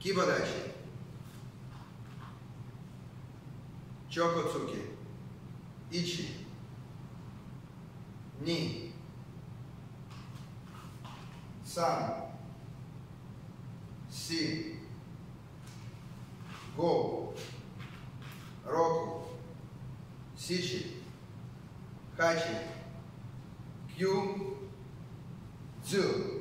Кибадачи, Чокоцуки. Ичи. Ни. Сан. Си. Го. Року. Сичи. Хачи. Кью. Дзю.